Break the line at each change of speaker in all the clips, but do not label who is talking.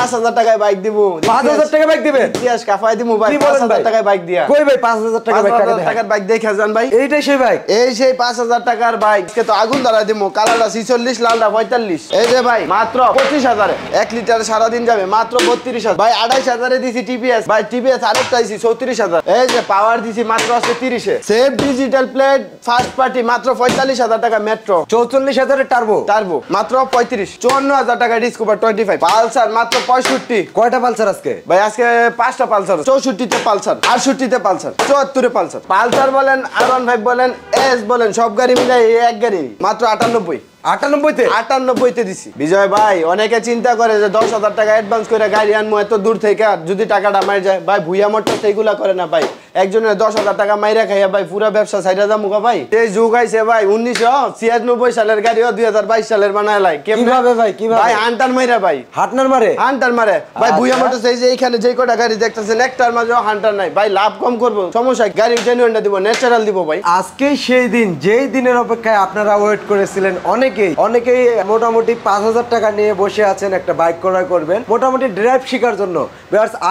পাঁচ হাজার টাকায় বাইক দিব।
পাঁচ হাজার টাকা বাইক দিবেন?
ইতিহাস কাফাই দিব ভাই পাঁচ হাজার টাকায় বাইক দিয়া।
কই ভাই পাঁচ হাজার টাকা বাইক টাকা
হাজার
দেখান।
টাকার বাইক দেখে যান ভাই।
এইটাই সেই বাইক
এই সেই পাঁচ হাজার টাকার বাইক আজকে তো আগুন ধরা দিব কালারটা ছিচল্লিশ লালটা পঁয়তাল্লিশ। এই যে ভাই মাত্র পঁচিশ হাজারে। এক লিটার সারাদিন যাবে মাত্র বত্রিশ হাজার। ভাই আড়াইশ হাজারে দিছি টিপিএস ভাই টিপিএস আরেকটা দিছি চৌত্রিশ হাজার। এই যে পাওয়ার দিছি মাত্র আছে তিরিশে। Safe digital plate first party মাত্র পঁয়তাল্লিশ হাজার টাকা মেট্রো
চৌচল্লিশ হাজারের টার্বো
টার্বো মাত্র পঁয়ত্রিশ। চুয়ান্ন হাজার টাকা ডিসকভার টোয়েন্টি ফাইভ পালসার মাত্র পঁয়ষট্টি।
কয়টা পালসার আজকে?
ভাই আজকে পাঁচটা পালসার। চৌষট্টিতে পালসার। আটষট্টিতে পালসার। চুয়াত্তরে পালসার। পালসার বলেন আর ওয়ান ফাইভ বলেন এস বলেন সব গাড়ি মিলাই এক গাড়ি। মাত্র আটানব্বই।
আটানব্বইতে?
আটানব্বইতে দিছি। বিজয় ভাই অনেকে চিন্তা করে যে দশ হাজার টাকা অ্যাডভান্স করে গাড়ি আনব এত দূর থেকে আর যদি টাকাটা মার যায় ভাই ভুইয়া মোটর সেইগুলা করে না ভাই। একজনের দশ হাজার টাকা মাইরা খাইয়া ভাই পুরা ব্যবসা সাইডা যা মুখা ভাই। এই যুগ আইছে ভাই উনিশশো ছিয়ানব্বই সালের গাড়িও দুই হাজার বাইশ সালের বানায় লাই?
কীভাবে ভাই, কীভাবে?
ভাই আনটার মাইরা ভাই।
হাটনার মারে?
হান্টার মারে। ভাই
আচ্ছা।
ভুইয়া মোটর এই যে এইখানে যে কটা গাড়ি দেখতেছেন একটার মাঝেও হান্টার নাই। ভাই লাভ কম করব। সমস্যা গাড়ি জেনুইনটা দিব ন্যাচারাল দিব ভাই।
আজকে সেই দিন যেই দিনের অপেক্ষায় আপনারা ওয়েট করেছিলেন অনেকেই অনেকেই মোটামুটি পাঁচ হাজার টাকা নিয়ে বসে আছেন একটা বাইক ক্রয় করবেন। মোটামুটি ড্রাইভ শেখার জন্য।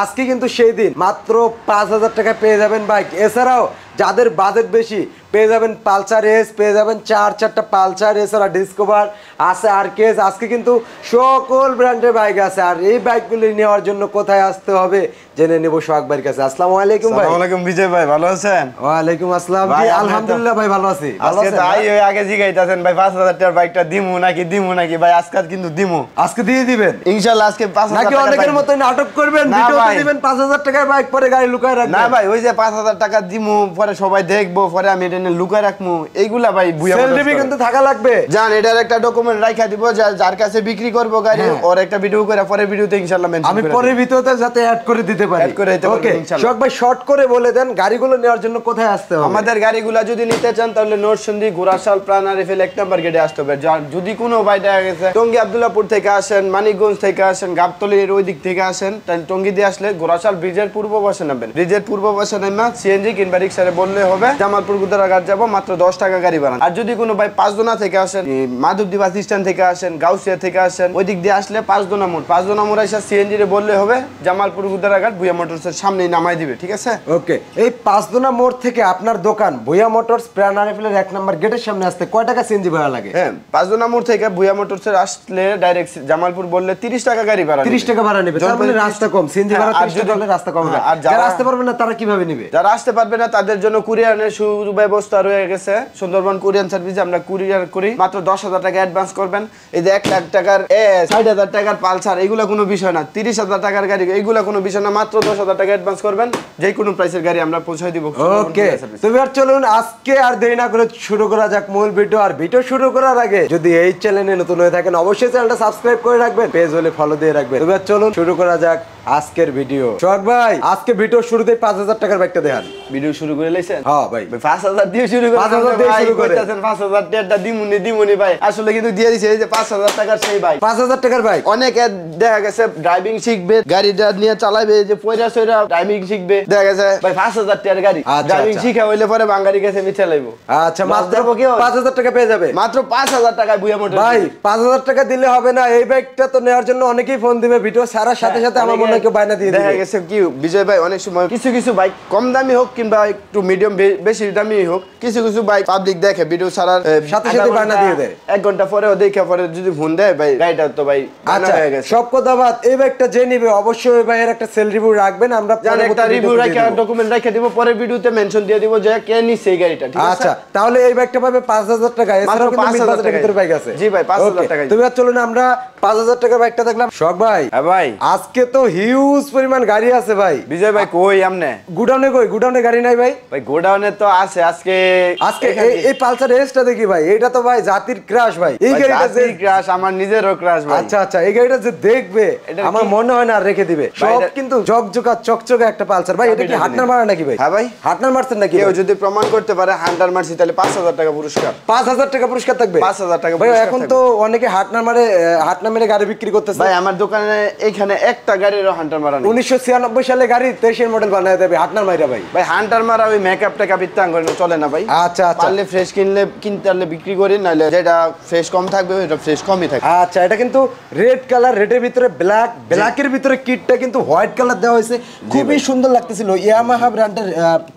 আজকে কিন্তু সেই দিন মাত্র পাঁচ হাজার টাকা পেয়ে যাবেন বাইক এছাড়াও যাদের বাজেট বেশি পেয়ে যাবেন পালসার এস পেয়ে যাবেন চার চারটা পালসার এছাড়া ডিসকভার আছে আর কেস আজকে কিন্তু সকল ব্র্যান্ডের বাইক আছে। আর এই বাইকগুলি নেওয়ার জন্য কোথায় আসতে হবে জেনে নেব সোহাগ ভাইয়ের কাছে। আসসালামু আলাইকুম ভাই।
আসসালামাইকুম বিজয় ভাই ভালো আছেন?
ওয়ালাইকুম আসসালাম।
ভাই,
জি আলহামদুলিল্লাহ ভাই ভালো আছি।
আজকে
আছেন
তো আই ওই আগে জিগাইতাছেন ভাই পাঁচ হাজার টাকার বাইকটা দিমু নাকি দিমু নাকি? ভাই আজকে কিন্তু দিমু।
আজকে দিয়ে দিবেন?
ইনশাল্লাহ আজকে পাঁচ হাজার
নাকি
টাকার
অনেকের মতো নাটক করবেন ভিডিওতে দিবেন পাঁচ হাজার টাকার বাইক পরে গাড়ি লুকায় রাখবেন।
না ভাই ওই যে পাঁচ হাজার টাকা দিমু পরে সবাই দেখব পরে আমি এটা নিয়ে লুকায় রাখব এইগুলা ভাই বুয়া
সেল কিন্তু থাকা লাগবে।
জান এটার একটা ডকুমেন্ট রাখা দিব যার কাছে বিক্রি করব গাড়ি
হ্যাঁ।
ওর একটা ভিডিও করে পরে ভিডিওতে ইনশাল্লাহ মেনশন
আমি পরের ভিডিওতে যাতে অ্যাড করে দিতে পারি।
Add করে দিতে পারবেন,
ওকে
ইনশাল্লাহ।
ভাই শর্ট করে বলে দেন গাড়িগুলো নেওয়ার জন্য কোথায় আসতে হবে?
আমাদের গাড়িগুলা যদি নিতে চান তাহলে এক নাম্বার গেটে আসতে হবে। যদি কোনো ভাই দেখা গেছে টঙ্গী আবদুল্লাপুর থেকে আসেন মানিকগঞ্জ থেকে আসেন গাবতলির ওই দিক থেকে আসেন তাহলে টঙ্গী দিয়ে আসলে ঘোড়াশাল ব্রিজের পূর্ব পাশে নামবেন ব্রিজের পূর্ব পাশে নামা সিএনজি কিংবা রিক্সারে বললে হবে জামালপুর গুদারাঘাট যাব মাত্র দশ টাকা গাড়ি বানান আর যদি কোনো ভাই পাঁচদোনা থেকে আসেন এই মাধবদী বাস স্ট্যান্ড থেকে আসেন গাউসিয়া থেকে আসেন ওই দিক দিয়ে আসলে পাঁচদোনা মোড়। পাঁচদোনা মোড় এসে সিএনজি রে বললে হবে জামালপুর গুদারাঘাট ভুয়া মোটরসের সামনেই নামাই দিবে ঠিক আছে?
ওকে এই পাঁচদোনা মোড় থেকে আপনার দোকান ভুয়া মোটরস প্রাণ আরিফেলের এক নাম্বার গেটের সামনে আসতে কয় টাকা সিএনজি ভাড়া লাগে?
হ্যাঁ পাঁচদোনা মোড় থেকে ভুয়া মোটরসের আসলে ডাইরেক্ট জামালপুর বললে তিরিশ টাকা গাড়ি ভাড়া
তিরিশ টাকা ভাড়া নেবে তার মানে রাস্তা কম সিএনজি
হ্যাঁ,
ভাড়া তিরিশ টাকা রাস্তা কম
হ্যাঁ, আর
যারা আসতে পারবে না তারা কীভাবে নিবে?
যারা আসতে পারবে না তাদের জন্য কুরিয়ারের সুব্যবস্থা রয়ে গেছে। সুন্দরবন কুরিয়ান সার্ভিসে আমরা কুরিয়ার করি। মাত্র দশ হাজার টাকা অ্যাডভান্স করবেন। এই যে এক লাখ টাকার ষাট হাজার টাকার পালসার এগুলো কোনো বিষয় না। তিরিশ হাজার টাকার গাড়ি এগুলো কোনো বিষয় না। মাত্র দশ হাজার টাকা অ্যাডভান্স করবেন। যে কোনো প্রাইসের গাড়ি আমরা পৌঁছাই দিব।
ওকে তুমি আর চলুন আজকে আর দেরি না করে শুরু করা যাক মূল ভিডিও আর ভিডিও শুরু করার আগে যদি এই চ্যানেলে নতুন হয়ে থাকেন অবশ্যই চ্যানেলটা সাবস্ক্রাইব করে রাখবেন পেজ হলে ফলো দিয়ে রাখবেন। তুমি আর চলুন শুরু করা যাক আজকের ভিডিও শখ ভাই আজকে ভিডিও শুরুতেই পাঁচ হাজার টাকার বাইকটা দেখান।
ভিডিও শুরু করে লাইছেন?
হ্যাঁ ভাই,
পাঁচ হাজার দিয়ে শুরু করে
5,000 দিয়ে শুরু করে।
কইতাছেন পাঁচ হাজার টাকাটা দিমুনি দিমুনি ভাই। আসলে কিন্তু দিয়ে দিছে এই যে পাঁচ হাজার টাকার সেই ভাই।
পাঁচ হাজার টাকার বাইক
অনেকে দেখা গেছে ড্রাইভিং শিখবে গাড়িটা নিয়ে চালাবে যে পয়রা সয়রা ড্রাইভিং শিখবে। দেখা গেছে। ভাই পাঁচ হাজার টাকার গাড়ি।
আচ্ছা,
ড্রাইভিং
আচ্ছা।
শিখা হইলে পরে বাঙালি
আচ্ছা মাত্র টাকা পেয়ে যাবে।
মাত্র পাঁচ হাজার টাকায় বুয়া মোটর
ভাই পাঁচ হাজার টাকা দিলে হবে না। এই বাইকটা তো নেওয়ার জন্য অনেকেই ফোন দিবে। ভিডিও সারার সাথে সাথে আমার মনে হয় কেউ বায়না দিয়ে
হ্যাঁ, দেখা গেছে কি বিজয় ভাই অনেক সময় কিছু কিছু বাইক কম দামি হোক কিংবা একটু মিডিয়াম বেশি দামি হোক কিছু কিছু বাইক পাবলিক দেখে ভিডিও ছাড়ার
সাথে সাথে বায়না দিয়ে দেয়।
এক ঘণ্টা পরেও দেখে পরে যদি ফোন দেয় ভাই গাড়িটা তো ভাই
আচ্ছা
হয়ে গেছে।
সব কথা বাদ এই বাইকটা যে নিবে অবশ্যই ওই ভাইয়ের একটা সেল রিভিউ রাখবেন আমরা
জান একটা রিভিউ রাখা ডকুমেন্ট রাখা দিব পরে ভিডিওতে মেনশন দিয়ে দিব যে কে নিছে এই গাড়িটা ঠিক আছে?
আচ্ছা তাহলে এই বাইকটা পাবে পাঁচ হাজার টাকা এছাড়াও কিন্তু
5,000
মিল বাজারের
টাকায়।
ভিতরে বাইক আছে।
জি ভাই, 5,000
Okay,
টাকায়।
তুমি আর চলুন আমরা পাঁচ হাজার টাকার বাইকটা দেখলাম? শখ ভাই
হ্যাঁ ভাই।
আজকে তো হিউজ পরিমাণ গাড়ি আছে ভাই।
বিজয় ভাই কই আমনে?
গুডাউনে কই? গুডাউনে গাড়ি নাই ভাই?
ভাই গোডাউনে তো আছে আজকে
আজকে এই- এই পালসার এসটা দেখি ভাই এটা তো ভাই জাতির ক্রাশ ভাই। এই গাড়িটা যে
ক্রাশ আমার নিজেরও ক্রাশ ভাই।
আচ্ছা আচ্ছা এই গাড়িটা যে দেখবে আমার মনে হয় না রেখে দিবে। সব কিন্তু ঝকঝকা চকচকে একটা পালসার। ভাই এটা কি হাটনার মারা নাকি ভাই?
হ্যাঁ ভাই।
হাটনার মারছেন নাকি
কেউ যদি প্রমাণ করতে পারে হান্টার মারছি তাহলে পাঁচ হাজার টাকা পুরস্কার।
পাঁচ হাজার টাকা পুরস্কার থাকবে?
5,000 টাকা
ভাই এখন তো অনেকে হাটনার মারে হাটনা মেরে গাড়ি বিক্রি করতেছে।
ভাই আমার দোকানে এখানে একটা গাড়িরও হান্টার মারা নেই।
উনিশশো ছিয়ানব্বই সালে গাড়ি তেইশের মডেল বানায় দেবে হাটনার মাইরা ভাই।
ভাই হান্টার মারা ওই মেকআপ টেকআপ চলে না ভাই।
আচ্ছা, আচ্ছা।
পারলে ফ্রেশ কিনলে কিনতে পারলে বিক্রি করি নাহলে যেটা ফ্রেশ কম থাকবে ওইটা ফ্রেশ কমই থাকবে।
আচ্ছা এটা কিন্তু রেড কালার রেডের ভিতরে ব্ল্যাক ব্ল্যাকের ভিতরে কিটটা কিন্তু হোয়াইট কালার দেওয়া হয়েছে। খুবই সুন্দর লাগতেছিল ইয়ামাহা ব্র্যান্ডের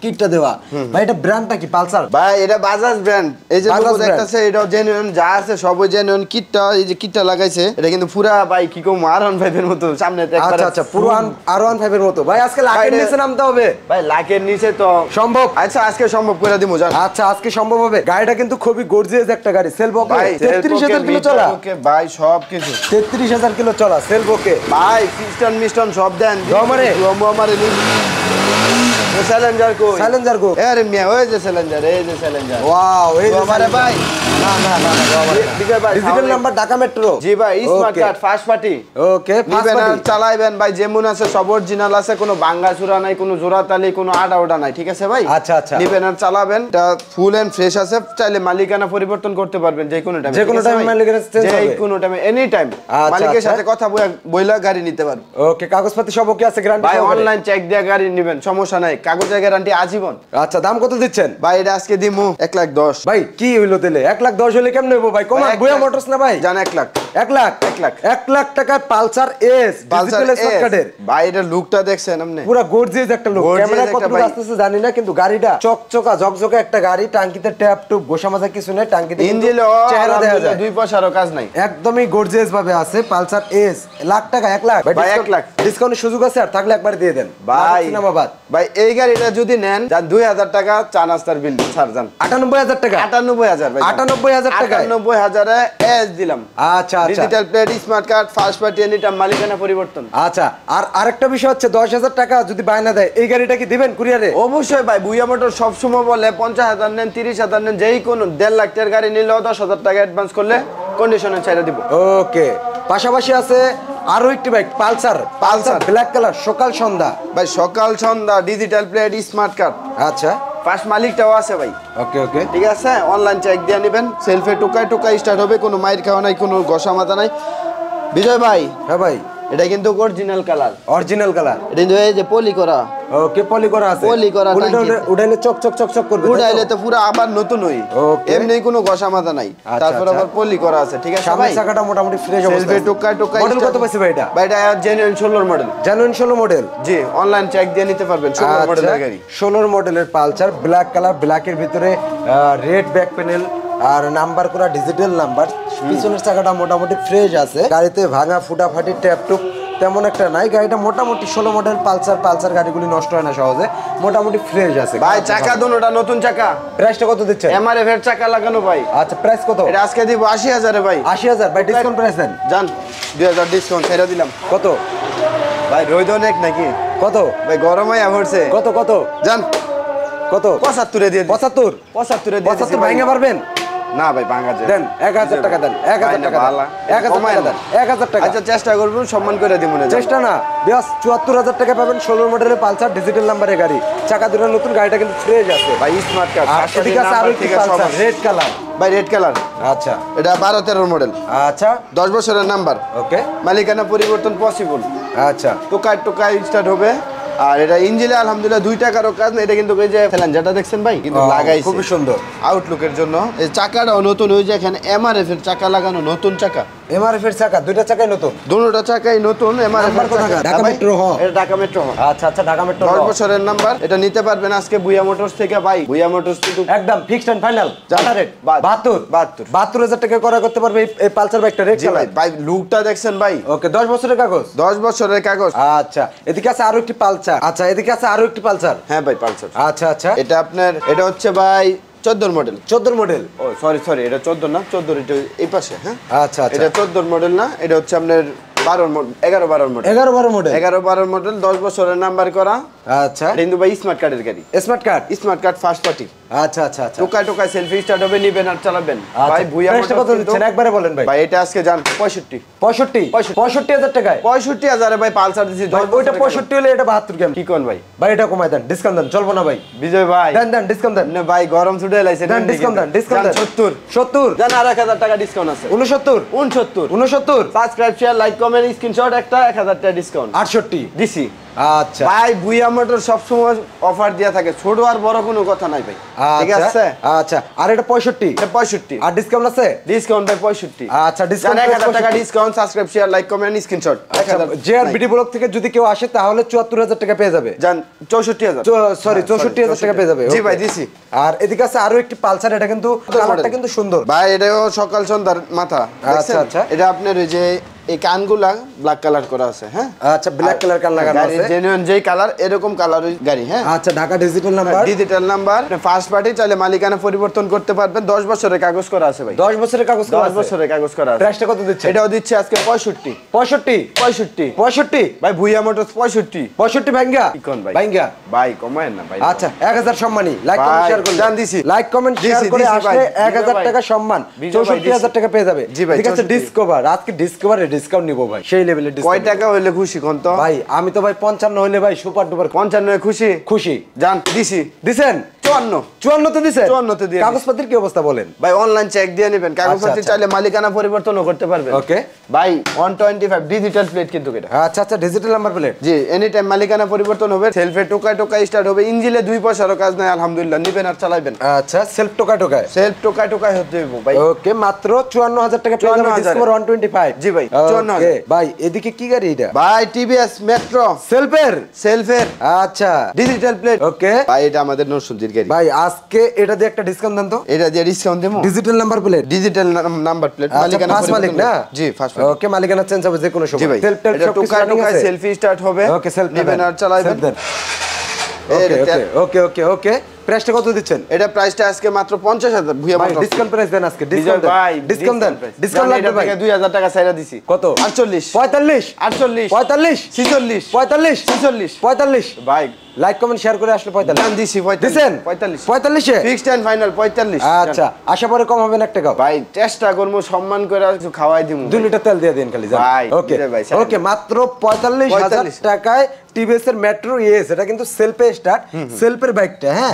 কিটটা দেওয়া। ভাই এটা ব্র্যান্ডটা কি পালসার?
ভাই এটা বাজাজ ব্র্যান্ড এই যে লোগো দেখতেছে এটা জেনুইন যা আছে সবই জেনুইন কিটটা এই যে কিটটা লাগাইছে এটা কিন্তু পুরা ভাই কি কম আর ওয়ান ফাইভের মতো সামনে
আচ্ছা আচ্ছা পুরো আর ওয়ান ফাইভের মতো। ভাই আজকে লাখের নিচে নামতে হবে।
ভাই লাখের নিচে তো
সম্ভব।
আচ্ছা আজকে সম্ভব করে দিমু জান
আচ্ছা আজকে সম্ভব হবে? গাড়িটা কিন্তু খুবই গর্জিয়াস একটা গাড়ি। সেলফ ওকে
ভাই
তেত্রিশ হাজার কিলো চলা?
ওকে ভাই সব কিছু
তেত্রিশ হাজার কিলো চলা সেলফ ওকে
ভাই সিস্টেম মিস্টন সব দেন।
আমারে?
আমারে নি চ্যালেঞ্জার কই?
Challenger কো?
আরে মিয়া ওই যে চ্যালেঞ্জার এই যে চ্যালেঞ্জার
ওয়াও এই যে
আমারে ভাই।
না না না
বিজয় ভাই,
ডিজিটাল
সামনে-
নাম্বার ঢাকা মেট্রো
জি ভাই smart card first party
okay
নিবেন আর চালাইবেন ভাই যেমন আছে সব অরিজিনাল আছে কোনো চূড়া নাই কোনো জোড়াতালি কোনো আডা ওডা নাই ঠিক আছে ভাই?
আচ্ছা, আচ্ছা।
নিবেন আর চালাবেন এটা ফুল এন্ড ফ্রেশ আছে চাইলে মালিকানা পরিবর্তন করতে পারবেন যে কোনো টাইমে
যে কোনো time মালিকানা change
যে কোনো টাইমে এনি টাইম মালিকের। সাথে কথা বইলা- গাড়ি নিতে পারবেন।
ওকে কাগজপাতি সব ওকে আছে গ্যারান্টি
ভাই অনলাইন চেক দিয়ে গাড়ি নিবেন সমস্যা নাই। কাগজের গ্যারান্টি আজীবন।
আচ্ছা দাম কত দিচ্ছেন?
ভাই এটা আজকে দিমু এক লাখ দশ।
ভাই কি হইল দিলে এক লাখ দশ হলে কেমন নেব ভাই? কমান বুয়া মোটরস না ভাই?
জান এক লাখ।
এক লাখ?
এক লাখ।
এক লাখ টাকায় পালসার এস
পালসার
স্মার্ট
ভাই এটা লুকটা দেখছেন আপনি।
পুরা গর্জিয়াস একটা লোক ক্যামেরা কতটুকু আসতেছে জানি না কিন্তু গাড়িটা চকচকা ঝকঝকে একটা গাড়ি টাঙ্কিতে ট্যাপ টুপ গোসা মাজা কিছু নেই টাঙ্কিতে
ইঞ্জিলে
চেহারা দেখা যায়।
দুই পয়সারও কাজ নাই।
একদমই গর্জিয়াস ভাবে আছে পালসার এস। লাখ টাকা এক লাখ।
ভাই, এক লাখ।
ডিসকাউন্টের সুযোগ আছে আর থাকলে একবার দিয়ে দেন।
ভাই ভাই এই গাড়িটা যদি নেন যান দুই হাজার টাকা চা নাস্তার বিল ছাড় যান।
আটানব্বই হাজার টাকা?
আটানব্বই হাজার
আটানব্বই হাজার টাকায়?
আটানব্বই হাজারে এস দিলাম।
আচ্ছা
digital plate smart card first party any time মালিকানা পরিবর্তন।
আচ্ছা আর আরেকটা বিষয় হচ্ছে দশ হাজার টাকা যদি বায়না দেয় এই গাড়িটা কি দিবেন কুরিয়ারে?
অবশ্যই ভাই বুইয়া মোটর সবসময় বলে পঞ্চাশ হাজার নেন তিরিশ হাজার নেন যেই কোনো দেড় লাখ টাকার গাড়ি নিলেও দশ হাজার টাকা অ্যাডভান্স করলে কন্ডিশনে ছেড়ে দিব।
ওকে পাশাপাশি আছে আরও একটি bike Pulsar. Pulsar. Black colour সকাল সন্ধ্যা।
ভাই সকাল সন্ধ্যা ডিজিটাল প্লেট স্মার্ট কার্ড
আচ্ছা।
ফার্স্ট মালিকটাও আছে ভাই।
ওকে ওকে
ঠিক আছে? অনলাইন চেক দিয়ে নেবেন। সেলফে টুকায় টোকায় স্টার্ট হবে কোনো মাইর খাওয়া নাই কোনো ঘষা মাথা নাই। বিজয় ভাই।
হ্যাঁ ভাই।
এটা কিন্তু অরিজিনাল কালার
অরিজিনাল কালার
এটা কিন্তু এই যে পলি করা।
ওকে পলি করা আছে।
পলি করা।
উঠাইলে চক চক চক চক করবে?
উঠাইলে তো পুরো আবার নতুন হই. এমনি কোনো ঘষা মাথা নাই।
আচ্ছা,
তারপর
আচ্ছা।
আবার পলি করা আছে ঠিক আছে
সামনের
ভাই?
চাকাটা মোটামুটি ফ্রেশ অবস্থা
সেলফে টুকায় টুকায়
মডেল কত পাইছে ভাই এটা?
ভাই এটা জেনুইন ষোলোর মডেল
জানুয়ারি ষোলো মডেল
জি অনলাইন চেক দিয়ে নিতে পারবেন ষোলোর
আচ্ছা।
মডেলের গাড়ি।
ষোলোর মডেলের পালসার ব্ল্যাক কালার ব্ল্যাকের ভিতরে রেড ব্যাক প্যানেল আর নাম্বার করা ডিজিটাল নাম্বার। পিছনের চাকাটা মোটামুটি ফ্রেশ আছে। গাড়িতে ভাঙা ফুটাফাটি ট্যাপ টুপ তেমন একটা নাই। গাড়িটা মোটামুটি ষোলো মডেল পালসার পালসার গাড়িগুলি নষ্ট হয় না সহজে। মোটামুটি ফ্রেশ আছে।
ভাই চাকা দুটোটা নতুন চাকা।
প্রাইসটা কত দিচ্ছে
এমআরএফ এর চাকা লাগানো ভাই।
আচ্ছা প্রাইস কত?
এটা আজকে দিব আশি হাজারে ভাই।
আশি হাজার। ভাই ডিসকাউন্ট প্রাইস দেন।
জান দুই হাজার ডিসকাউন্ট ছেড়ে দিলাম।
কত?
ভাই রোদ অনেক নাকি?
কত?
ভাই গরম হয়ে পড়ছে।
কত কত?
জান
কত?
পঁচাত্তরে দিয়ে।
পঁচাত্তর?
পঁচাত্তরে দিয়ে দিছি
পঁচাত্তর
ভাই।
পারবেন?
না ভাই ভাঙা যায়।
দেন এক হাজার টাকা দেন এক হাজার
ভাই না,
টাকা দেন
ভালা।
এক হাজার
কমায়
টাকা
না।
দেন এক হাজার টাকা।
আচ্ছা চেষ্টা করব সম্মান করে দিব না
চেষ্টা না। বেশ চুয়াত্তর হাজার টাকা পাবেন ষোলো মডেলের পালসার ডিজিটাল নাম্বারের গাড়ি। চাকা দুটো নতুন গাড়িটা কিন্তু ফ্রেশ আছে।
ভাই স্মার্ট কার্ড
এদিকে আছে আরও একটি পালসার রেড কালার
ভাই রেড কালার
আচ্ছা।
এটা বারো তেরোর মডেল
আচ্ছা।
দশ বছরের নাম্বার
ওকে
মালিকানা পরিবর্তন পসিবল
আচ্ছা।
টোকায় টোকায় স্টার্ট হবে। আর এটা ইঞ্জিনে আলহামদুলিল্লাহ দুই টাকারও কাজ না এটা কিন্তু ওই যে ফেলান যেটা দেখছেন ভাই? কিন্তু লাগাই
খুবই সুন্দর।
আউটলুকের জন্য। এই চাকাটাও নতুন ওই যে এখানে এমআরএফ এর চাকা লাগানো নতুন চাকা।
এমআরএফ এর চাকা দুইটা চাকাই নতুন?
দুটোটা চাকাই নতুন এমআরএফ
নাম্বার কোথাকার? ঢাকা মেট্রো হ।
এটা ঢাকা মেট্রো
আচ্ছা আচ্ছা ঢাকা মেট্রো
দশ বছরের নাম্বার এটা নিতে পারবেন আজকে বুয়া মোটরস থেকে ভাই। বুয়া মোটরস কিন্তু
একদম ফিক্সড এন্ড ফাইনাল জানা রেট।
বাহাত্তর।
বাহাত্তর।
বাহাত্তর।
বাহাত্তর হাজার টাকা করা করতে পারবে এই- পালসার বাইকটা
জি ভাই ভাই লুকটা দেখছেন ভাই।
ওকে দশ বছরের কাগজ?
দশ বছরের কাগজ।
আচ্ছা এদিকে আছে আরও একটি পালসার। আচ্ছা এদিকে আছে আরও একটি পালসার।
হ্যাঁ ভাই পালসার।
আচ্ছা আচ্ছা।
এটা আপনার এটা হচ্ছে ভাই চোদ্দোর মডেল
চোদ্দোর মডেল
ও সরি সরি এটা চোদ্দ না? চোদ্দোর এটা এই পাশে হ্যাঁ?
আচ্ছা আচ্ছা।
এটা চোদ্দোর মডেল না? এটা হচ্ছে আপনার বারোর মডেল এগারো বারোর মডেল
এগারো বারো মডেল
এগারো বারোর মডেল দশ বছরের নাম্বার করা।
আচ্ছা।
কিন্তু ভাই স্মার্ট কার্ডের গাড়ি।
Smart card
smart card first party
আচ্ছা আচ্ছা আচ্ছা।
টোকায় টোকায় সেলফি স্টার্ট হবে নিবেন আর চালাবেন। ভাই ভুইয়া
কত দিচ্ছেন? একবারে বলেন ভাই।
ভাই এটা আজকে যান পঁয়ষট্টি।
পঁয়ষট্টি?
পঁয়ষট্টি।
পঁয়ষট্টি হাজার টাকায়?
পঁয়ষট্টি হাজারে ভাই পালসার দিছি
ওইটা
বছরের
পঁয়ষট্টি হলে এটা বাহাত্তর কেমন?
কাগজ। কি কোন ভাই?
ভাই এটা কমাই দেন ডিসকাউন্ট দেন চলবো না ভাই।
বিজয় ভাই।
দেন দেন ডিসকাউন্ট দেন।
না ভাই গরম ছুটে লাইছে
দেন ডিসকাউন্ট দেন ডিসকাউন্ট দেন।
সত্তর।
সত্তর।
জান আর টাকা ডিসকাউন্ট আছে।
উনসত্তর
উনসত্তর
উনসত্তর
subscribe share like comment comment screenshot একটা এক হাজার টাকা ডিসকাউন্ট
আটষট্টি?
দিছি।
আচ্ছা।
ভাই বুইয়া মোটর সবসময় অফার দিয়া থাকে। ছোট আর বড় কোনো কথা নাই ভাই। ঠিক
আচ্ছা।
আছে?
আচ্ছা। আর এটা পঁয়ষট্টি?
এটা পঁয়ষট্টি।
আর ডিসকাউন্ট আছে?
ডিসকাউন্ট ভাই পঁয়ষট্টি।
আচ্ছা ডিসকাউন্ট
এক হাজার টাকা discount subscribe share like comment screenshot এক
আচ্ছা
হাজার
জে আর বিডি ব্লক থেকে যদি কেউ আসে তাহলে চুয়াত্তর হাজার টাকা পেয়ে যাবে।
জান চৌষট্টি হাজার।
সরি
হ্যাঁ,
চৌষট্টি হাজার টাকা পেয়ে যাবে
জি ভাই দিছি।
আর এদিকে আছে আরও একটি পালসার এটা কিন্তু কালারটা কিন্তু সুন্দর।
ভাই এটাও সকাল সন্ধ্যার মাথা দেখছেন?
আচ্ছা।
এটা আপনার ওই যে এই কানগুলা ব্ল্যাক কালার করা আছে হ্যাঁ?
আচ্ছা ব্ল্যাক কালার কান লাগানো আছে।
জেনুইন যেই কালার এরকম কালার গাড়ি হ্যাঁ?
আচ্ছা Dhaka digital number
digital number first party চাইলে মালিকানা পরিবর্তন করতে পারবেন। দশ বছরের কাগজ করা আছে ভাই।
দশ বছরের কাগজ করা
দশ
আছে?
বছরের কাগজ করা আছে।
প্রাইসটা কত দিচ্ছে
এটাও দিচ্ছে আজকে পঁয়ষট্টি।
পঁয়ষট্টি?
পঁয়ষট্টি।
পঁয়ষট্টি?
ভাই ভুইয়া মোটরস পঁয়ষট্টি।
পঁয়ষট্টি ভাঙ্গা
কি কোন ভাই?
ভাঙ্গা
ভাই কমায়েন না ভাই।
আচ্ছা এক হাজার সম্মানী। লাইক কমেন্ট শেয়ার করে
জান দিছি।
লাইক কমেন্ট শেয়ার করে আসলে এক হাজার
ভাই।
টাকা সম্মান।
বিজয় ভাই
চৌষট্টি
দিছি।
হাজার টাকা পেয়ে যাবে। ঠিক আছে ডিসকভার আজকে ডিসকভারে ডিসকাউন্ট নিব ভাই। সেই লেভেলে
কয় টাকা হইলে খুশি কোন তো?
ভাই আমি তো ভাই পঞ্চান্ন হইলে ভাই সুপার ডুপার
পঞ্চান্ন খুশি?
খুশি।
জান দিছি।
দিছেন?
চুয়ান্ন।
চুয়ান্নতে দিছেন
54 তে দিয়ে
কাগজপত্রের কি অবস্থা বলেন?
ভাই অনলাইন চেক দিয়ে নেবেন। কাগজপত্র
আচ্ছা।
চাইলে মালিকানা পরিবর্তনও করতে পারবেন।
ওকে
ভাই one twenty five digital plate কিন্তু এটা।
আচ্ছা আচ্ছা ডিজিটাল নাম্বার প্লেট
জি এনি টাইম মালিকানা পরিবর্তন হবে সেলফে টোকায় টোকায় স্টার্ট হবে। ইঞ্জিলে দুই পয়সারও কাজ নাই আলহামদুলিল্লাহ নিবেন আর চালাবেন
আচ্ছা সেলফ টোকা
হতে ভাই।
ওকে মাত্র চুয়ান্ন হাজার টাকা পেয়ে যাবে
54,000
ডিসকভার ওয়ান টোয়েন্টি ফাইভ
জি ভাই, 54,000
ভাই এদিকে কি গাড়ি এটা?
ভাই টিভিএস মেট্রো
সেলফের
সেলফের
আচ্ছা।
ডিজিটাল প্লেট
ওকে
ভাই এটা আমাদের নরসুন্দির গাড়ি।
ভাই আজকে এটা দিয়ে একটা ডিসকাউন্ট দেন তো।
এটা দিয়ে ডিসকাউন্ট দেবো।
Digital number plate
digital number plate মালিকানা
ফার্স্ট মালিক না?
জি ফার্স্ট
ওকে মালিকানা চেঞ্জ হবে যে কোনো সময়।
জি ভাই
সেলফ টেল
এটা
সব কিছু
সেলফি স্টার্ট হবে।
ওকে সেলফ
নিবেন আর চালাবেন
ওকে ওকে ওকে প্রাইসটা কত দিচ্ছেন?
এটা প্রাইসটা আজকে মাত্র পঞ্চাশ হাজার ভুয়া
ভাই ডিসকাউন্ট প্রাইস দেন আজকে ডিসকাউন্ট
ভাই
ডিসকাউন্ট দেন। ডিসকাউন্ট লাগবে ভাই
থেকে দুই হাজার টাকা ছাইরা দিছি।
কত?
আটচল্লিশ।
পঁয়তাল্লিশ।
আটচল্লিশ।
পঁয়তাল্লিশ।
ছিচল্লিশ।
পঁয়তাল্লিশ।
ছিচল্লিশ।
পঁয়তাল্লিশ।
ভাই
লাইক কমেন্ট শেয়ার করে আসলে পঁয়তাল্লিশ।
দাম দিছি
দিছেন?
পঁয়তাল্লিশ।
পঁয়তাল্লিশে?
ফিক্সড অ্যান্ড ফাইনাল পঁয়তাল্লিশ।
আচ্ছা আশা পরে কম হবে না এক টাকা
ভাই চেষ্টা করব সম্মান করে কিছু খাওয়াই দিব
দুই লিটার তেল দিয়ে দিন খালি
ভাই,
ওকে। ওকে মাত্র পঁয়তাল্লিশ হাজার টাকায় টিভিএস এর মেট্রো ইএস এটা কিন্তু সেলফে স্টার্ট সেলফের বাইকটা হ্যাঁ।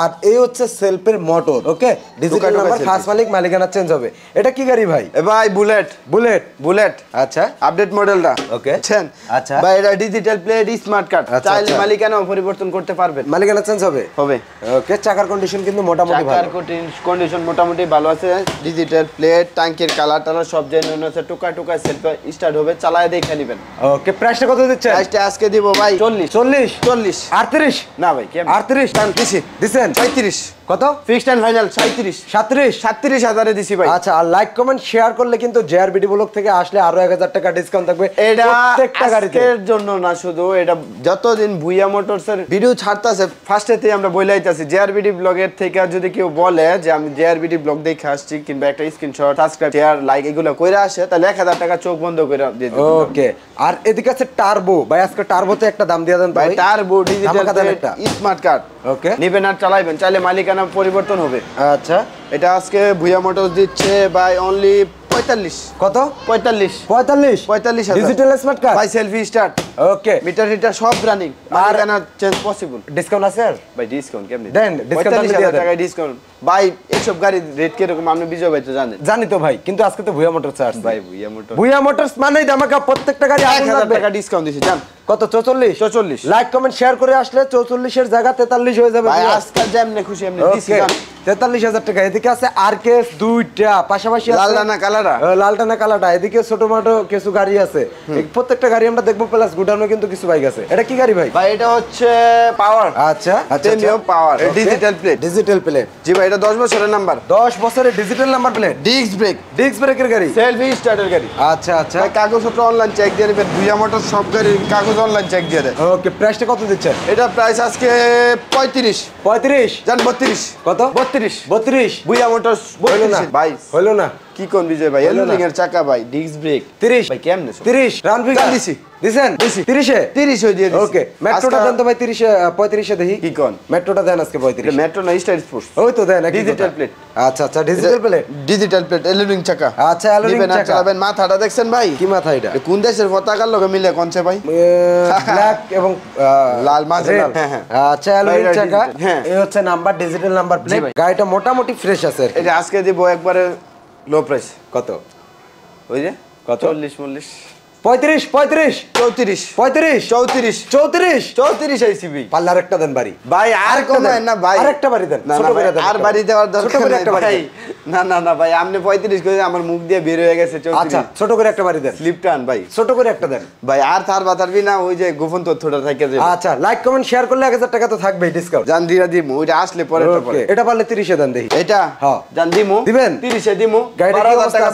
আর এই হচ্ছে সেলফের motor okay digital number. First মালিক মালিকানা চেঞ্জ হবে। এটা কি গাড়ি ভাই?
এ ভাই বুলেট
বুলেট
বুলেট
আচ্ছা।
আপডেট মডেলটা. বুঝছেন?
আচ্ছা।
ভাই এটা ডিজিটাল প্লেট স্মার্ট কার্ড চাইলে
আচ্ছা।
পরিবর্তন করতে পারবেন।
মালিকানা চেঞ্জ হবে?
হবে।
ওকে চাকার কন্ডিশন কিন্তু মোটামুটি ভালো।
চাকার কন্ডিশন মোটামুটি ভালো আছে। ডিজিটাল প্লেট ট্যাঙ্কের কালার টালার সব জেনুইন আছে টুকা টুকা সেলফ স্টার্ট হবে চালায় দেখে নেবেন।
ওকে প্রাইসটা কত দিচ্ছেন?
প্রাইসটা আজকে দিব ভাই চল্লিশ।
চল্লিশ?
চল্লিশ।
আটত্রিশ?
না ভাই কেমন?
আটত্রিশ?
দিছি।
দিছেন?
পঁয়ত্রিশ।
কত?
ফিক্সড অ্যান্ড ফাইনাল সাঁত্রিশ?
সাতত্রিশ
সাতত্রিশ হাজারে দিছি ভাই।
আচ্ছা আর লাইক কমেন্ট শেয়ার করলে কিন্তু জেআরবিডি ব্লক থেকে আসলে আরও এক হাজার টাকা ডিসকাউন্ট থাকবে
এটা
প্রত্যেকটা গাড়িতে।
আজকের জন্য না শুধু এটা যতদিন ভুইয়া মোটরস এর ভিডিও ছাড়তাছে ফার্স্টেতে আমরা বইলাইতাছি জেআরবিডি ব্লগের থেকে যদি কেউ বলে যে আমি জেআরবিডি ব্লগ দেখে আসছি কিংবা একটা স্ক্রিনশট সাবস্ক্রাইব শেয়ার লাইক এগুলো কইরা আসে তাহলে এক হাজার টাকা চোখ বন্ধ করে দিয়ে।
ওকে আর এদিকে আছে টার্বো ভাই আজকে টার্বোতে একটা দাম দিয়ে দেন
ভাই turbo digital. Smart card
okay
নিবেন আর চালাইবেন চাইলে মালিকানা পরিবর্তন হবে।
আচ্ছা।
এটা আজকে ভুইয়া মোটরস দিচ্ছে বাই অনলি পঁয়তাল্লিশ।
কত?
পঁয়তাল্লিশ।
পঁয়তাল্লিশ?
পঁয়তাল্লিশ
digital smart card
by self start
okay
meter টিটার সব রানিং আর চেঞ্জ পসিবল
ডিসকাউন্ট আছে আর?
ভাই ডিসকাউন্ট কেমনি?
দেন,
ডিসকাউন্ট
দেন।
ডিসকাউন্ট ভাই এইসব গাড়ির রেট কীরকম? আপনি বিজয় ভাই তো জানেন।
জানি তো ভাই কিন্তু আজকে তো ভুয়া মোটর চার্জ
ভাই ভুইয়া মোটর
ভুয়া মোটরস মানেই ধামাকা প্রত্যেকটা গাড়ি
এক
আগুন
হাজার
লাগবে।
টাকা ডিসকাউন্ট দিছি জান।
কত? চৌচল্লিশ?
44
লাইক কমেন্ট শেয়ার করে আসলে চৌচল্লিশের জায়গা তেতাল্লিশ হয়ে যাবে
ভাই। আজকাল যেমনি খুশি এমনি দিছি
তেতাল্লিশ হাজার টাকা। এদিকে আছে আর কে দুইটা পাশাপাশি আছে-
লাল ডানা কালারা
আহ, লাল টানা কালাটা এদিকে ছোট মোটো কিছু গাড়ি আছে। প্রত্যেকটা গাড়ি আমরা দেখব প্লাস গুডানো কিন্তু কিছু বাইক আছে। এটা কি গাড়ি ভাই?
ভাই এটা হচ্ছে পাওয়ার
আচ্ছা
Premium power, digital plate।
Digital plate
জি ভাই এটা দশ বছরের নাম্বার
দশ বছরের digital number plate
disc brake
disc ব্রেকের গাড়ি?
সেলফি স্টার্টের গাড়ি।
আচ্ছা আচ্ছা।
কাগজপত্র অনলাইন চেক দিয়ে নেবেন। দুইয়া মোটর সব গাড়ির কাগজ অনলাইন চেক দিয়ে দেয়।
ওকে প্রাইসটা কত দিচ্ছেন?
এটা প্রাইস আজকে পঁয়ত্রিশ।
পঁয়ত্রিশ?
জান বত্রিশ।
কত?
32
32
দুইয়া মোটর
32 না।
22
হলো না।
কি কোন বিজয় ভাই। এলুলিং এর চাকা ভাই ডিস্ক ব্রেক
তিরিশ।
ভাই কেমনে
তিরিশ। রান ফিগার
দিছি।
দিছেন?
দিছি।
তিরিশে?
তিরিশ হয়ে দিয়ে দিছি।
ওকে মেট্রোটা দেন তো ভাই তিরিশে আহ, পঁয়ত্রিশে দেখি।
কি কোন?
মেট্রোটা দেন আজকে পঁয়ত্রিশ।
এটা মেট্রো না স্টাইল স্পোর্টস
ওই তো দেন
Digital plate।
আচ্ছা আচ্ছা ডিজিটাল প্লেট
ডিজিটাল প্লেট এলুলিং চাকা।
আচ্ছা, চাকা।
চালাবেন। মাথাটা দেখছেন ভাই?
কি মাথা এটা?
কোন দেশের পতাকার লগে মিলে কোনছে ভাই?
ব্ল্যাক এবং
লাল, মাঝে লাল, হ্যাঁ, হ্যাঁ।
আচ্ছা
বাইরে
চাকা।
হ্যাঁ।
এই হচ্ছে নাম্বার ডিজিটাল নাম্বার প্লেট গাড়িটা মোটামুটি ফ্রেশ আছে
এটা আজকে দিব একবারে লো প্রাইস
কত
ওই যে
কত?
চল্লিশ মল্লিশ
পঁয়ত্রিশ পঁয়ত্রিশ।
চৌত্রিশ।
পঁয়ত্রিশ।
চৌত্রিশ।
চৌত্রিশ।
চৌত্রিশ আইসিবি।
পারলে আরেকটা দেন বাড়ি।
ভাই আর কমায় না ভাই।
আরেকটা বাড়ি দেন।
আর বাড়ি দেওয়ার দরকার
একটা
ভাই। না না না ভাই আপনি পঁয়ত্রিশ করে আমার মুখ দিয়ে বের হয়ে গেছে
আচ্ছা ছোট করে একটা বাড়ি দেন।
স্লিপ টান ভাই।
ছোট করে একটা দেন।
ভাই আর তার বাতারবি না ওই যে গোপন তথ্যটা থাকে যে
আচ্ছা লাইক কমেন্ট শেয়ার করলে এক হাজার টাকা তো থাকবেই ডিসকাউন্ট
জান দিরা দিমু ওইটা আসলে পরে
এটা পারলে তিরিশে দেন দেখি।
এটা?
হ্যাঁ।
জান দিমু?
দিবেন?
তিরিশে দিমু।
গাড়িটা
বারো
কি
হাজার
অবস্থা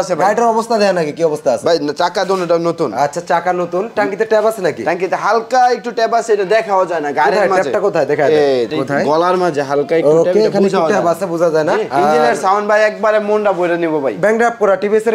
আছে গাড়িটার অবস্থা দেয় নাকি কি অবস্থা আছে?
ভাই চাকা দোনোটা নতুন?
আচ্ছা চাকা নতুন। টাঙ্কিতে ট্যাব আছে নাকি?
ট্যাঙ্কিতে হালকা একটু ট্যাপ আছে এটা দেখাও যায় না গাড়ির মাঝে।
কোথায়?
এই,
কোথায়?
গলার মাঝে হালকা একটু এটা
এখানে
যায়।
আছে, বোঝা যায় না?
সাউন্ড ভাই একবারে মনটা বইরে নিব ভাই।
ব্যাংক ড্রাফ করা টিভিএস এর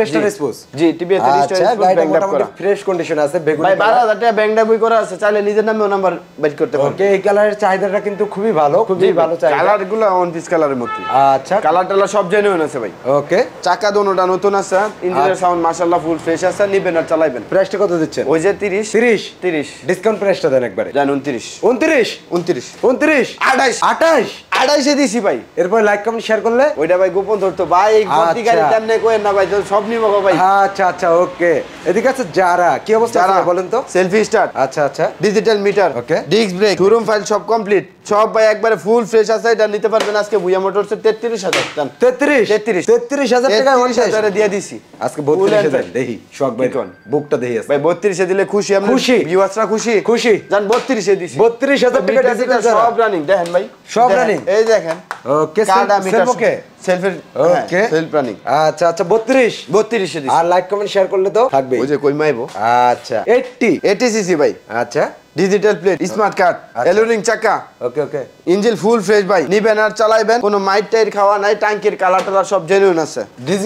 জি। টিভি তে
আচ্ছা গাড়িটা মোটামুটি ফ্রেশ কন্ডিশন আছে বেগুনি
ভাই বারো হাজার টাকা ব্যাংক বই করা আছে চাইলে নিজের নামেও নাম্বার বের করতে পারবেন
ওকে এই কালারের চাহিদাটা কিন্তু খুবই ভালো খুবই ভালো চাহিদা।
কালারগুলো অন পিস কালারের মতো
আচ্ছা।
কালার টালার সব জেনুইন আছে ভাই।
ওকে।
চাকা দোনোটা নতুন আছে ইঞ্জিনের সাউন্ড মাশাআল্লাহ ফুল ফ্রেশ আছে নিবেন আর চালাইবেন।
প্রাইসটা কত দিচ্ছেন?
ওই যে 30
তিরিশ?
30
ডিসকাউন্ট প্রাইসটা দেন একবারে।
জান 29
উনত্রিশ?
29
উনত্রিশ?
28
আঠাশ?
28 এ দিছি ভাই।
এরপর লাইক কমেন্ট শেয়ার করলে?
ওইটা ভাই গোপন ধরতো ভাই এই ভর্তি গাড়ি
আচ্ছা।
তেমনে কোয়েন না ভাই সব নিবো ভাই।
আচ্ছা আচ্ছা ওকে এদিকে আছে যারা। কি অবস্থা
যারা।
বলেন তো?
সেলফি স্টার্ট
আচ্ছা আচ্ছা।
Digital meter
Okay.
Disc brake showroom file সব কমপ্লিট সব ভাই একবারে ফুল ফ্রেশ আছে এটা নিতে পারবেন আজকে ভুয়া মোটরসের 33000 দাম
তেত্রিশ?
33
তেত্রিশ হাজার টাকা
33000 দিয়ে দিছি।
আজকে
Full
বত্রিশ
and
হাজার।
fresh।
দেখি শখ ভাই।
কোন?
বুকটা আছে।
ভাই 32 এ দিলে খুশি আপনি
খুশি।
ভিউয়ার্সরা খুশি?
খুশি।
জান 32 এ দিছি
32,000 টাকা ছাড়া।
সব রানিং দেখেন ভাই।
সব রানিং
এই দেখেন।
ওকে
সেলফ
ওকে
সেলফের
ওকে
সেলফ রানিং
আচ্ছা আচ্ছা বত্রিশ।
32 এ দিছি।
আর লাইক কমেন্ট শেয়ার করলে তো থাকবে
ওই যে কই মাইবো?
আচ্ছা। এইটটি
80 সিসি ভাই।
আচ্ছা।
Digital plate smart card. এলোরিং চাকা।
ওকে ওকে
ইঞ্জিন ফুল ফ্রেশ ভাই নিবেন আর চালাইবেন। কোনো মাইট টাইট খাওয়া নাই ট্যাঙ্কির কালার টালার সব জেনুইন আছে।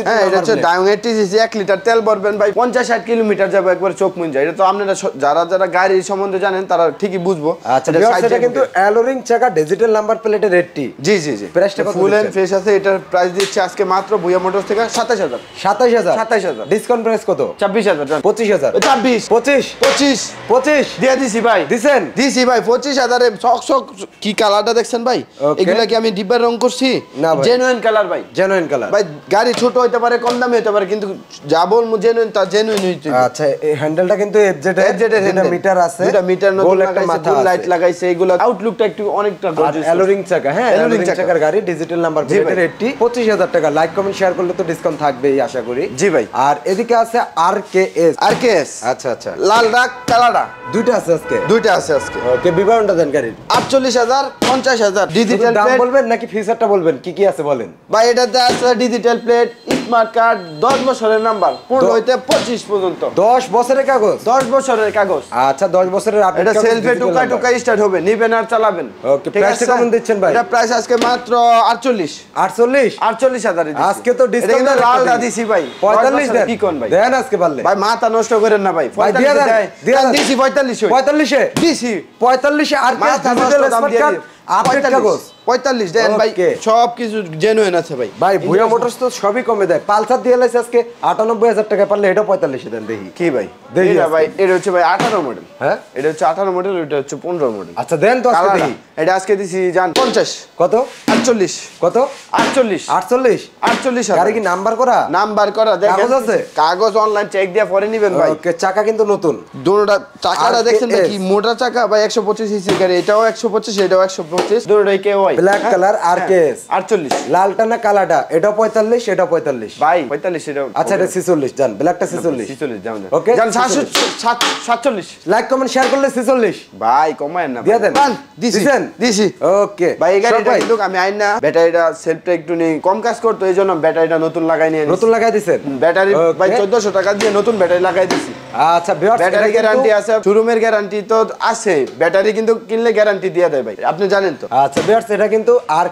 হ্যাঁ এটা হচ্ছে এইটি সিসি এক লিটার তেল ভরবেন ভাই। পঞ্চাশ ষাট কিলোমিটার যাবে একবার চোখ মুন যায় এটা তো আপনারা যারা যারা গাড়ির সম্বন্ধে জানেন তারা ঠিকই বুঝব।
আচ্ছা
এটা
কিন্তু। অ্যালোরিং চাকা ডিজিটাল নাম্বার প্লেটের রেটটি
জি জি জি।
Price টা কত
ফুল এন্ড ফ্রেশ আছে এটার প্রাইস দিচ্ছে আজকে মাত্র বুয়া মোটরস থেকে সাতাশ হাজার।
সাতাশ হাজার?
27,000
ডিসকাউন্ট প্রাইস কত?
ছাব্বিশ হাজার
পঁচিশ হাজার।
ছাব্বিশ।
পঁচিশ?
পঁচিশ।
পঁচিশ?
দিয়ে দিছি ভাই।
দিছেন?
দিছি ভাই পঁচিশ হাজারে শখ শখ কি কালারটা দেখছেন ভাই? এগুলা কি আমি ডিব্বার রং করছি?
না ভাই।
জেনুইন কালার ভাই।
জেনুইন কালার
ভাই গাড়ি ছোট হইতে পারে কম দামি হতে পারে কিন্তু যা বলব জেনুইন তা জেনুইন হইতে
আচ্ছা এই হ্যান্ডেলটা কিন্তু এফজেড
FZ এর
মিটার আছে
দুইটা মিটার নতুন লাগাইছে লাইট লাগাইছে এগুলো আউটলুকটা একটু অনেকটা gorgeous
অ্যালোরিং চাকা হ্যাঁ
চাকা।
চাকার গাড়ি ডিজিটাল নাম্বার
ভাই।
প্লেটের রেটটি পঁচিশ হাজার টাকা। লাইক কমেন্ট শেয়ার করলে তো ডিসকাউন্ট থাকবেই আশা করি।
জি ভাই।
আর এদিকে আছে আর কে এস
আর কে
আচ্ছা আচ্ছা।
লাল ডাক কালাডা।
দুইটা আছে আজকে।
দুইটা আছে আজকে।
ওকে বিবরণটা দেন গাড়ির।
আটচল্লিশ হাজার পঞ্চাশ হাজার।
শুধু
ডিজিটাল
দাম বলবেন নাকি ফিচারটা বলবেন? কি কি আছে বলেন?
বা এটাতে আছে ডিজিটাল প্লেট স্মার্ট কার্ড দশ বছরের নাম্বার পনেরো হইতে পঁচিশ পর্যন্ত।
দশ বছরের কাগজ?
দশ বছরের কাগজ।
আচ্ছা দশ বছরের
এটা সেলফে টুকা টুকা স্টার্ট হবে নিবেন আর চালাবেন।
টা
আছে?
কেমন দিচ্ছেন ভাই?
এটা প্রাইস আজকে মাত্র আটচল্লিশ।
আটচল্লিশ?
আটচল্লিশ হাজার
আজকে তো ডিসকাউন্ট
লালটা দিছি ভাই।
পঁয়তাল্লিশ
দশ বছরের
দেন।
কি কোন ভাই?
দেন আজকে পারলে
ভাই মাথা নষ্ট করেন না ভাই।
ভাই দিয়ে দেন দিয়ে। দেন।
দিছি পঁয়তাল্লিশ।
পঁয়তাল্লিশে?
দিছি।
পঁয়তাল্লিশে আর কি
মাথা নষ্ট দাম দিয়ে
কার্ড
দিই।
আপডেট কাগজ।
পঁয়তাল্লিশ। দেন ভাই
Okay.
সব কিছু জেনুইন আছে ভাই।
ভাই ভুয়া মোটরস তো সবই কমে দেয়। পালসার দিয়ে লাইছে আজকে আটানব্বই হাজার টাকা পারলে এটা পঁয়তাল্লিশে দেন দেখি।
কি ভাই?
দেখি
ভাই এটা হচ্ছে ভাই আঠারো মডেল
হ্যাঁ?
এটা হচ্ছে আঠারো মডেল এটা হচ্ছে পনেরো মডেল
আচ্ছা দেন তো আজকে দেখি।
এটা আজকে দিছি জান পঞ্চাশ।
কত?
আটচল্লিশ।
কত?
আটচল্লিশ।
আটচল্লিশ?
আটচল্লিশ
গাড়ি কি নাম্বার করা?
নাম্বার করা দেখেন।
কাগজ আছে?
কাগজ অনলাইন চেক দিয়ে পরে নিবেন ভাই।
ওকে চাকা কিন্তু নতুন।
দুটোটা চাকাটা দেখছেন মোটা চাকা? ভাই একশো পঁচিশ সিসি গাড়ি এটাও একশো পঁচিশ এটাও একশো পঁচিশ দুটোটাই কে ওয়াই?
ব্ল্যাক কালার আর কেস
আটচল্লিশ।
লালটা না কালাটা এটা পঁয়তাল্লিশ এটা পঁয়তাল্লিশ।
ভাই পঁয়তাল্লিশ এটা
আচ্ছা এটা ছিচল্লিশ জান ব্ল্যাকটা ছিচল্লিশ।
ছিচল্লিশ যাও
Okay,
যান সাতশো
46
সাত- সাতচল্লিশ।
লাইক কমেন্ট শেয়ার করলে ছিচল্লিশ।
ভাই কমায় না
দিয়ে দেন।
দিছি। দিছি।
ওকে
ভাই এই গাড়িটা কিন্তু আমি আইন না। ব্যাটারিটা সেলফটা একটু নেই কম কাজ করতো এই জন্য ব্যাটারিটা নতুন লাগাই নিয়ে
নতুন লাগাই দিছেন?
ব্যাটারি ভাই চোদ্দশো টাকা দিয়ে নতুন ব্যাটারি লাগাই দিছি।
আচ্ছা viewers,
ব্যাটারি গ্যারান্টি আছে শোরুমের গ্যারান্টি তো আছে। ব্যাটারি কিন্তু কিনলে গ্যারান্টি দিয়ে দেয় ভাই আপনি জানেন তো।
আচ্ছা বিয়ার্স এটা কিন্তু আর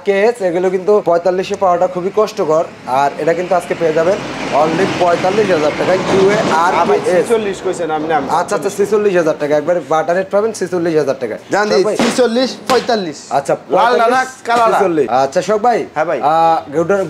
এগুলো কিন্তু পঁয়তাল্লিশে পাওয়াটা খুবই কষ্টকর। আর এটা কিন্তু আজকে পেয়ে যাবেন অনলি পঁয়তাল্লিশ হাজার টাকায় কিউএ আর
ছিচল্লিশ কইছেন আপনি
আচ্ছা আচ্ছা ছেচল্লিশ হাজার টাকা একবার বাটার রেট পাবেন ছেচল্লিশ হাজার টাকা
জান ছিচল্লিশ পঁয়তাল্লিশ।
আচ্ছা
লাল ডানা কালারা
45, আচ্ছা শোক ভাই
হ্যাঁ ভাই।
আহ,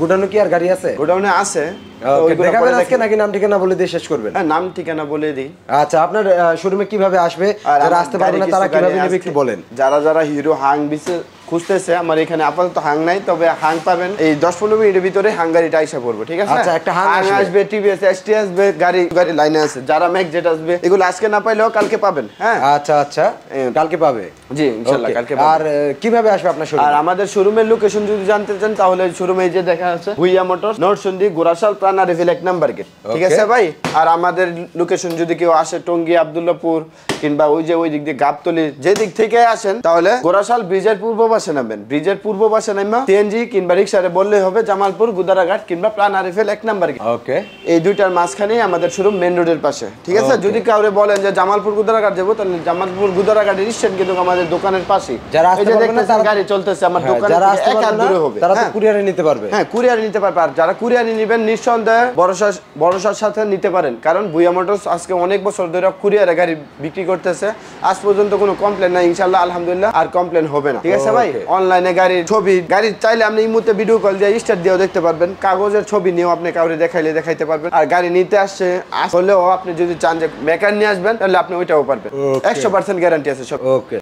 গুডানো কি আর গাড়ি আছে?
গোডাউনে আছে। তো
Okay,
ওইগুলো
দেখাবেন আজকে নাকি নাম ঠিকানা বলে দিয়ে শেষ করবেন?
হ্যাঁ, নাম ঠিকানা বলে দিই
আচ্ছা আপনার শোরুমে কীভাবে আসবে? যারা আসতে পারবে না তারা কীভাবে নেবে একটু বলেন।
যারা যারা হিরো হাং বিচে খুঁজতেছে আমার এখানে আপাতত হাং নাই তবে হাং পাবেন। এই দশ পনেরো মিনিটের ভিতরে হাং গাড়িটা আইসা পড়ব ঠিক আছে?
আচ্ছা, একটা হাং আসবে।
টিভিএস এসটি আসবে গাড়ি গাড়ি লাইনে আছে। যারা ম্যাক জেট আসবে এগুলো আজকে না পাইলেও কালকে পাবেন হ্যাঁ?
আচ্ছা আচ্ছা। কালকে পাবে?
জি কালকে
আর কীভাবে আসবে আপনার শোরুম
আর আমাদের শোরুমের লোকেশন যদি জানতে চান তাহলে শোরুমে যে দেখা আছে ভুইয়া মোটর নরসিংদী গোরাশাল প্রাণা রিফিল এক নাম্বার গেট ঠিক আছে ভাই? আর আমাদের লোকেশন যদি কেউ আসে টঙ্গী আব্দুল্লাপুর কিংবা ওই যে ওই দিক দিয়ে গাবতলি যে দিক থেকে আসেন তাহলে গোরাশাল ব্রিজের পূর্ব পাশে নামবেন। ব্রিজের পূর্ব পাশে নামা সিএনজি কিংবা রিক্সারে বললে হবে জামালপুর গুদারাঘাট কিংবা প্রাণা রিফিল এক নাম্বার
ওকে।
এই দুইটার মাঝখানেই আমাদের শোরুম মেন রোডের পাশে। ঠিক আছে? যদি কাউরে বলেন যে জামালপুর গুদারাঘাট যাব তাহলে জামালপুর গুদারাঘাটের স্ট্যান্ড কিন্তু আমাদের দোকানের পাশেই।
যারা আসতে পারবে না
গাড়ি চলতেছে আমার
হ্যাঁ,
দোকান
যারা আসতে পারবে
হবে।
তারা তো
হ্যাঁ।
কুরিয়ারে নিতে পারবে।
হ্যাঁ কুরিয়ারে নিতে পারবে। আর যারা কুরিয়ারে নেবেন নিঃসন্দেহে ভরসা ভরসার সাথে নিতে পারেন। কারণ ভুয়া মোটরস আজকে অনেক বছর ধরে কুরিয়ারে গাড়ি বিক্রি করতেছে। আজ পর্যন্ত কোনো কমপ্লেন নাই ইনশাল্লাহ আলহামদুলিল্লাহ আর কমপ্লেন হবে না। ঠিক আছে ভাই? অনলাইনে গাড়ির ছবি গাড়ি চাইলে আপনি এই মুহূর্তে ভিডিও কল দিয়ে স্টার্ট দিয়েও দেখতে পারবেন। কাগজের ছবি নিয়েও আপনি কাউরে দেখাইলে দেখাইতে পারবেন। আর গাড়ি নিতে আসছে হলেও আপনি যদি চান যে মেকার নিয়ে আসবেন তাহলে আপনি ওইটাও পারবেন। একশো পার্সেন্ট গ্যারান্টি আছে সব।
ওকে